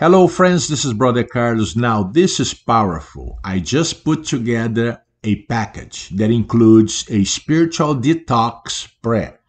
Hello, friends. This is Brother Carlos. Now, this is powerful. I just put together a package that includes a spiritual detox prayer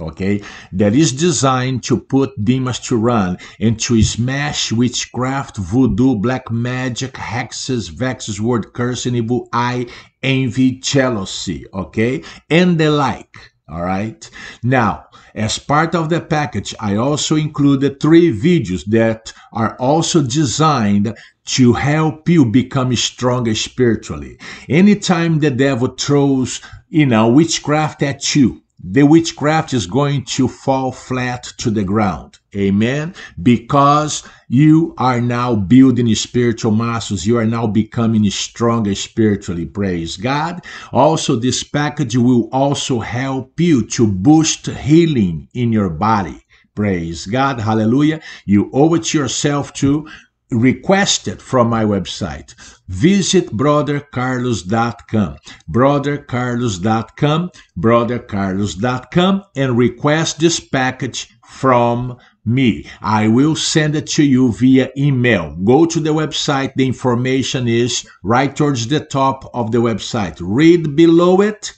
okay, that is designed to put demons to run and to smash witchcraft, voodoo, black magic, hexes, vexes, word curse, evil eye, envy, jealousy, okay, and the like. All right. Now, as part of the package, I also included three videos that are also designed to help you become stronger spiritually. Anytime the devil throws, you know, witchcraft at you, the witchcraft is going to fall flat to the ground. Amen. Because you are now building spiritual muscles. You are now becoming stronger spiritually. Praise God. Also, this package will also help you to boost healing in your body. Praise God. Hallelujah. You owe it to yourself to request it from my website. Visit brothercarlos.com, brothercarlos.com, brothercarlos.com, and request this package from me. I will send it to you via email. Go to the website. The information is right towards the top of the website. Read below it.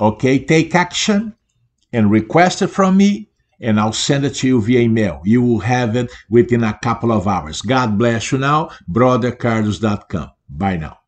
Okay, take action and request it from me and I'll send it to you via email. You will have it within a couple of hours. God bless you now. BrotherCarlos.com. Bye now.